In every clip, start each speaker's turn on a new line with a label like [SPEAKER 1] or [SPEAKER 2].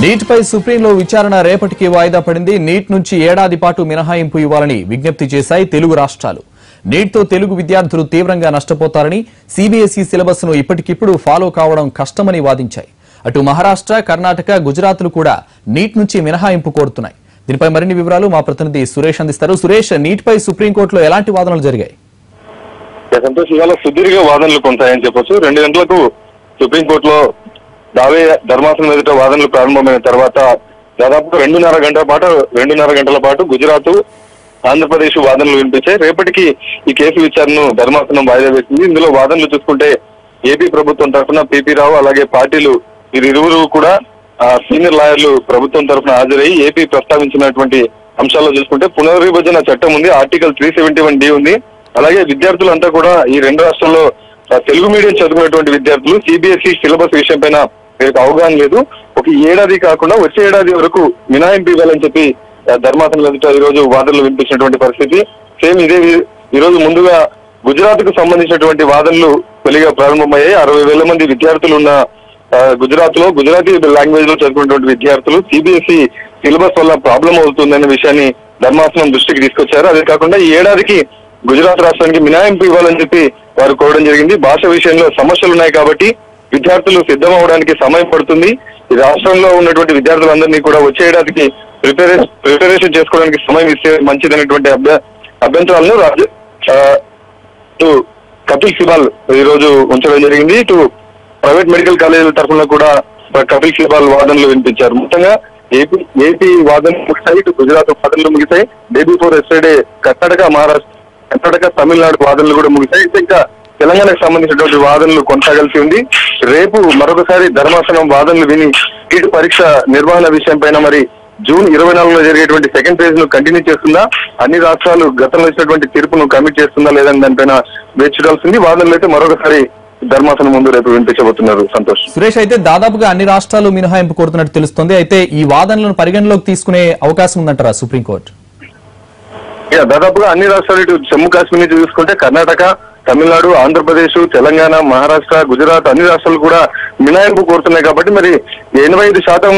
[SPEAKER 1] నీటిపై సుప్రీంలో విచారణ రేపటికి వాయిదా పడింది. నీట్ నుంచి ఏడాది పాటు మినహాయింపు ఇవ్వాలని విజ్ఞప్తి చేశాయి తెలుగు రాష్ట్రాలు. నీట్తో తెలుగు విద్యార్థులు తీవ్రంగా నష్టపోతారని సిబిఎస్ఈ సిలబస్ను ఇప్పటికిప్పుడు ఫాలో కావడం కష్టమని వాదించాయి. అటు మహారాష్ట్ర కర్ణాటక గుజరాత్లు కూడా నీట్ నుంచి మినహాయింపు కోరుతున్నాయి. దీనిపై మరిన్ని వివరాలు మా ప్రతినిధి సురేష్ అందిస్తారు. సురేష్ నీటిపై సుప్రీంకోర్టులో ఎలాంటి వాదనలు జరిగాయి?
[SPEAKER 2] ఇక చాలా ఇవాళ సుదీర్ఘ వాదనలు కొంతాయని చెప్పొచ్చు. రెండు గంటలకు సుప్రీంకోర్టులో దావే ధర్మాసనం ఎదుట వాదనలు ప్రారంభమైన తర్వాత దాదాపు రెండున్నర గంటల పాటు రెండున్నర గంటల పాటు గుజరాత్ ఆంధ్రప్రదేశ్ వాదనలు వినిపించాయి. రేపటికి ఈ కేసు విచారణను ధర్మాసనం వాయిదా వేసింది. ఇందులో వాదనలు చూసుకుంటే ఏపీ ప్రభుత్వం తరఫున పిపి రావు అలాగే పార్టీలు వీరిరువురు కూడా ఆ, సీనియర్ లాయర్లు ప్రభుత్వం తరఫున హాజరయ్యి ఏపీ ప్రస్తావించినటువంటి అంశాల్లో చూసుకుంటే పునర్విభజన చట్టం ఉంది. Article three seventy one D ఉంది. అలాగే విద్యార్థులంతా కూడా ఈ రెండు రాష్ట్రాల్లో తెలుగు మీడియం చదువుకున్నటువంటి విద్యార్థులు సిబిఎస్ఈ సిలబస్ విషయం పైన వీరికి అవగాహన లేదు. ఒక ఏడాది కాకుండా వచ్చే ఏడాది వరకు మినహాయింపు ఇవ్వాలని చెప్పి ధర్మాసనం ఎదుట ఈ రోజు వాదనలు వినిపించినటువంటి పరిస్థితి. సేమ్ ఇదే ఈ రోజు ముందుగా గుజరాత్కు సంబంధించినటువంటి వాదనలు తొలిగా ప్రారంభమయ్యాయి. అరవై వేల మంది విద్యార్థులు ఉన్న గుజరాత్లో గుజరాతీ లాంగ్వేజ్లో చదువుకున్నటువంటి విద్యార్థులు సిబిఎస్ఈ సిలబస్ వల్ల ప్రాబ్లం అవుతుందనే విషయాన్ని ధర్మాసనం దృష్టికి తీసుకొచ్చారు. అదే కాకుండా ఈ ఏడాదికి గుజరాత్ రాష్ట్రానికి మినాయింపు ఇవ్వాలని చెప్పి వారు కోరడం జరిగింది. భాష విషయంలో సమస్యలు ఉన్నాయి కాబట్టి విద్యార్థులు సిద్ధం అవడానికి సమయం పడుతుంది. ఈ రాష్ట్రంలో ఉన్నటువంటి విద్యార్థులందరినీ కూడా వచ్చే ఏడాదికి ప్రిపేరేషన్ ప్రిపరేషన్ చేసుకోవడానికి సమయం ఇస్తే మంచిదనేటువంటి అభ్య అభ్యంతరాలను రాజ్య టు కపిల్ సిబాల్ ఈ రోజు ఉంచడం జరిగింది. ఇటు ప్రైవేట్ మెడికల్ కాలేజీల తరఫున కూడా కపిల్ సిబాల్ వాదనలు వినిపించారు. మొత్తంగా ఏపీ ఏపీ వాదనలు ముగిశాయి. ఇటు గుజరాత్ వాదనలు ముగిశాయి. Day before yesterday Karnataka Maharashtra ఎక్కడక Tamil Nadu వాదనలు కూడా ముగిశాయి. అయితే ఇంకా తెలంగాణకు సంబంధించినటువంటి వాదనలు కొనసాగాల్సి ఉంది. రేపు మరొకసారి ధర్మాసనం వాదనలు విని నీట్ పరీక్ష నిర్వహణ విషయం పైన మరి జూన్ ఇరవై నాలుగులో జరిగేటువంటి సెకండ్ ఫేజ్ను కంటిన్యూ చేస్తుందా? అన్ని రాష్ట్రాలు గతంలో ఇచ్చినటువంటి తీర్పును కమిట్ చేస్తుందా లేదని దానిపైన వేచి చూడాల్సింది. వాదనలు అయితే మరొకసారి ధర్మాసనం ముందు రేపు వినిపించబోతున్నారు. సంతోష్.
[SPEAKER 1] సురేష్ అయితే దాదాపుగా అన్ని రాష్ట్రాలు మినహాయింపు కోరుతున్నట్టు తెలుస్తోంది. అయితే ఈ వాదనలను పరిగణలోకి తీసుకునే అవకాశం ఉందంటారా సుప్రీంకోర్టు?
[SPEAKER 2] దాదాపుగా అన్ని రాష్ట్రాలు ఇటు జమ్మూ కాశ్మీర్ నుంచి చూసుకుంటే కర్ణాటక తమిళనాడు ఆంధ్రప్రదేశ్ తెలంగాణ మహారాష్ట్ర గుజరాత్ అన్ని రాష్ట్రాలు కూడా మినాయింపు కోరుతున్నాయి కాబట్టి మరి ఎనభై ఐదు శాతం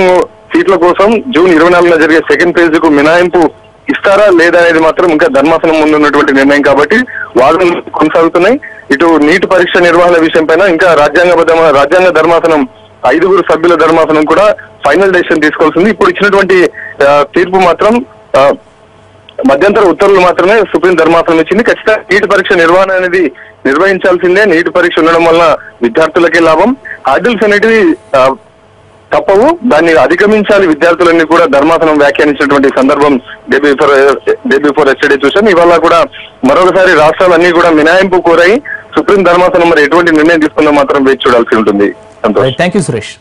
[SPEAKER 2] సీట్ల కోసం జూన్ ఇరవై నాలుగున జరిగే సెకండ్ ఫేజ్కు మినాయింపు ఇస్తారా లేదా అనేది మాత్రం ఇంకా ధర్మాసనం ముందు ఉన్నటువంటి నిర్ణయం కాబట్టి వాదనలు కొనసాగుతున్నాయి. ఇటు నీటి పరీక్ష నిర్వహణ విషయం పైన ఇంకా రాజ్యాంగబద్ధ రాజ్యాంగ ధర్మాసనం ఐదుగురు సభ్యుల ధర్మాసనం కూడా ఫైనల్ డెసిషన్ తీసుకోవాల్సింది ఇప్పుడు ఇచ్చినటువంటి తీర్పు మాత్రం మధ్యంతర ఉత్తర్వులు మాత్రమే సుప్రీం ధర్మాసనం ఇచ్చింది. ఖచ్చితంగా నీటి పరీక్ష నిర్వహణ అనేది నిర్వహించాల్సిందే. నీటి పరీక్ష ఉండడం వల్ల విద్యార్థులకే లాభం. హార్డిల్స్ అనేటివి తప్పవు. దాన్ని అధిగమించాలి విద్యార్థులన్నీ కూడా ధర్మాసనం వ్యాఖ్యానించినటువంటి సందర్భం day before day before yesterday చూసాం ఇవాళ కూడా మరొకసారి రాష్ట్రాలన్నీ కూడా మినహాయింపు కోరాయి. సుప్రీం ధర్మాసనం మరి ఎటువంటి నిర్ణయం తీసుకుందో మాత్రం వేచి చూడాల్సి ఉంటుంది. సంతోష్.
[SPEAKER 1] Thank you Suresh